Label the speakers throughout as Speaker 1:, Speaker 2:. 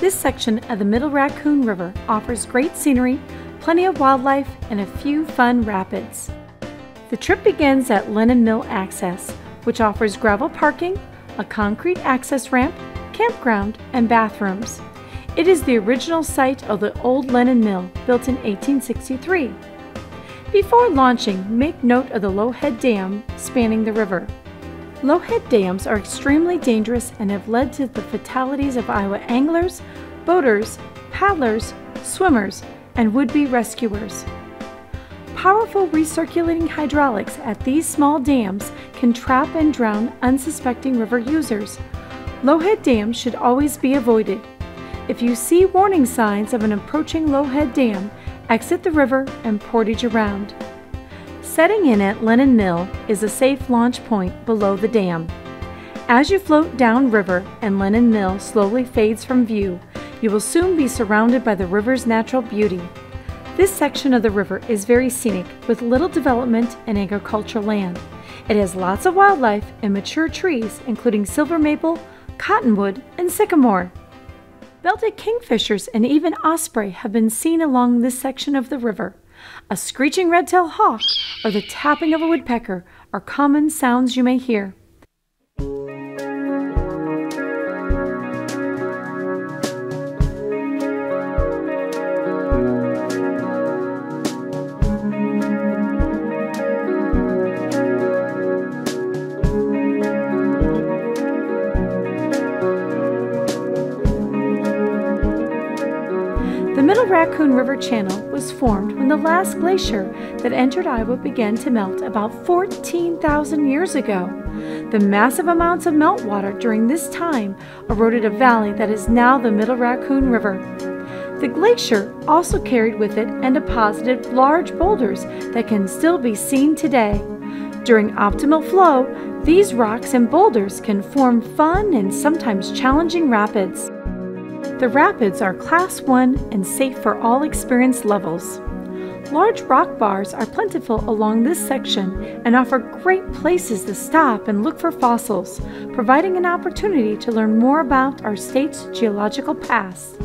Speaker 1: This section of the Middle Raccoon River offers great scenery, plenty of wildlife, and a few fun rapids. The trip begins at Lenon Mill Access, which offers gravel parking, a concrete access ramp, campground, and bathrooms. It is the original site of the old Lenon Mill, built in 1863. Before launching, make note of the Lowhead Dam spanning the river. Lowhead dams are extremely dangerous and have led to the fatalities of Iowa anglers, boaters, paddlers, swimmers, and would-be rescuers. Powerful recirculating hydraulics at these small dams can trap and drown unsuspecting river users. Lowhead dams should always be avoided. If you see warning signs of an approaching Lowhead dam, exit the river and portage around. Setting in at Lenon Mill is a safe launch point below the dam. As you float downriver and Lenon Mill slowly fades from view, you will soon be surrounded by the river's natural beauty. This section of the river is very scenic with little development and agricultural land. It has lots of wildlife and mature trees including silver maple, cottonwood, and sycamore. Belted kingfishers and even osprey have been seen along this section of the river. A screeching red-tailed hawk or the tapping of a woodpecker are common sounds you may hear. The Raccoon River Channel was formed when the last glacier that entered Iowa began to melt about 14,000 years ago. The massive amounts of meltwater during this time eroded a valley that is now the Middle Raccoon River. The glacier also carried with it and deposited large boulders that can still be seen today. During optimal flow, these rocks and boulders can form fun and sometimes challenging rapids. The rapids are Class 1 and safe for all experience levels. Large rock bars are plentiful along this section and offer great places to stop and look for fossils, providing an opportunity to learn more about our state's geological past.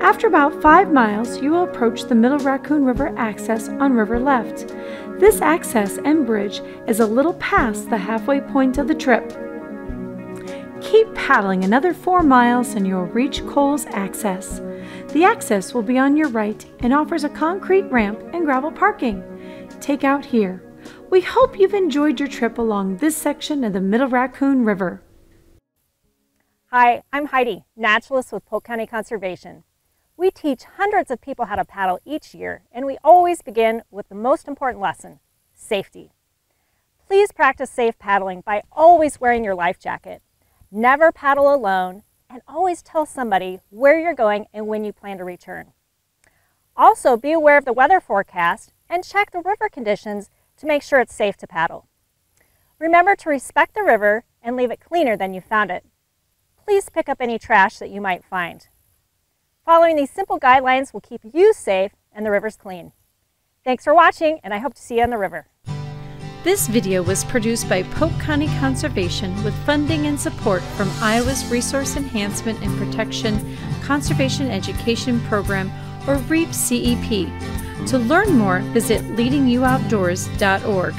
Speaker 1: After about five miles, you will approach the Middle Raccoon River access on River Left. This access and bridge is a little past the halfway point of the trip. Keep paddling another four miles and you'll reach Cowles Access. The access will be on your right and offers a concrete ramp and gravel parking. Take out here. We hope you've enjoyed your trip along this section of the Middle Raccoon River.
Speaker 2: Hi, I'm Heidi, naturalist with Polk County Conservation. We teach hundreds of people how to paddle each year, and we always begin with the most important lesson, safety. Please practice safe paddling by always wearing your life jacket. Never paddle alone, and always tell somebody where you're going and when you plan to return. Also, be aware of the weather forecast and check the river conditions to make sure it's safe to paddle. Remember to respect the river and leave it cleaner than you found it. Please pick up any trash that you might find. Following these simple guidelines will keep you safe and the rivers clean. Thanks for watching, and I hope to see you on the river.
Speaker 1: This video was produced by Polk County Conservation with funding and support from Iowa's Resource Enhancement and Protection Conservation Education Program, or REAP CEP. To learn more, visit leadingyououtdoors.org.